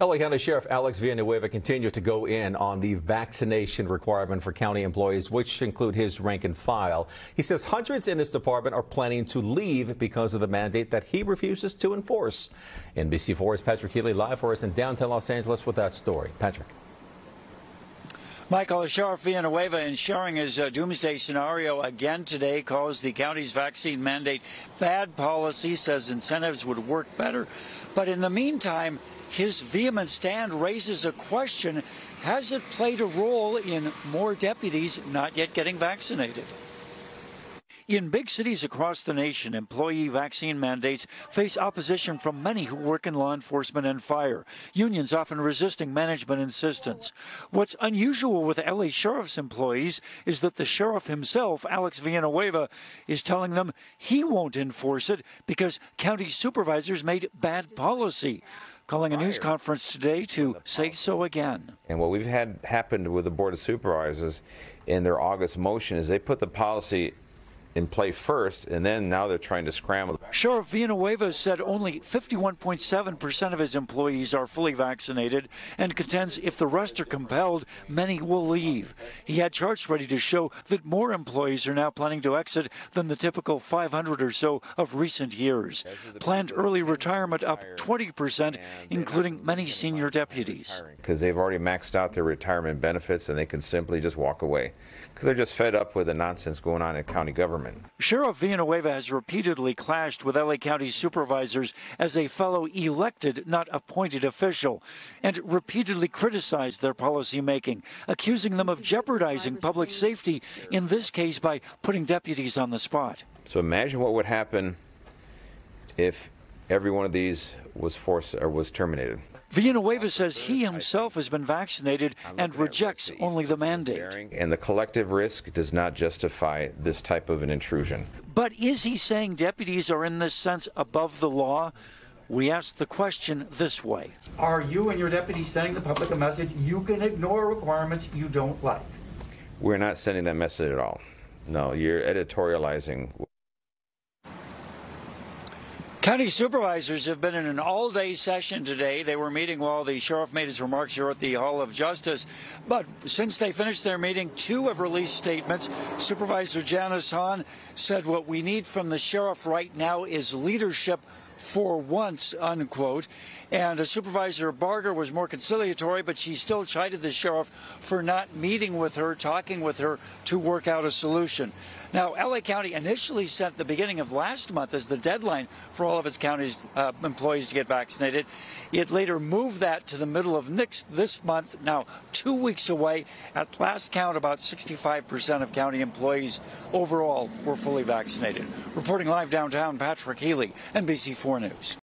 LA County Sheriff Alex Villanueva continued to go in on the vaccination requirement for county employees, which include his rank and file. He says hundreds in his department are planning to leave because of the mandate that he refuses to enforce. NBC4's Patrick Healy live for us in downtown Los Angeles with that story. Patrick. Michael Sheriff in sharing his uh, doomsday scenario again today, calls the county's vaccine mandate bad policy, says incentives would work better. But in the meantime, his vehement stand raises a question has it played a role in more deputies not yet getting vaccinated? In big cities across the nation, employee vaccine mandates face opposition from many who work in law enforcement and fire, unions often resisting management insistence. What's unusual with LA Sheriff's employees is that the sheriff himself, Alex Villanueva, is telling them he won't enforce it because county supervisors made bad policy calling a news conference today to say so again. And what we've had happened with the Board of Supervisors in their August motion is they put the policy in play first, and then now they're trying to scramble. Sheriff Villanueva said only 51.7% of his employees are fully vaccinated and contends if the rest are compelled, many will leave. He had charts ready to show that more employees are now planning to exit than the typical 500 or so of recent years. Planned early retirement up 20%, including many senior deputies. Because they've already maxed out their retirement benefits and they can simply just walk away because they're just fed up with the nonsense going on in county government. Sheriff Villanueva has repeatedly clashed with LA County supervisors as a fellow elected, not appointed official, and repeatedly criticized their policymaking, accusing them of jeopardizing public safety, in this case by putting deputies on the spot. So imagine what would happen if every one of these was forced or was terminated. Villanueva says he himself has been vaccinated and rejects only the mandate. And the collective risk does not justify this type of an intrusion. But is he saying deputies are in this sense above the law? We ask the question this way Are you and your deputies sending the public a message you can ignore requirements you don't like? We're not sending that message at all. No, you're editorializing. County supervisors have been in an all day session today. They were meeting while the sheriff made his remarks here at the Hall of Justice. But since they finished their meeting, two have released statements. Supervisor Janice Hahn said what we need from the sheriff right now is leadership for once, unquote. And Supervisor Barger was more conciliatory, but she still chided the sheriff for not meeting with her, talking with her to work out a solution. Now, LA County initially set the beginning of last month as the deadline for all of its county's uh, employees to get vaccinated. It later moved that to the middle of next this month. Now, two weeks away. At last count, about 65% of county employees overall were fully vaccinated. Reporting live downtown, Patrick Healy, NBC4 News.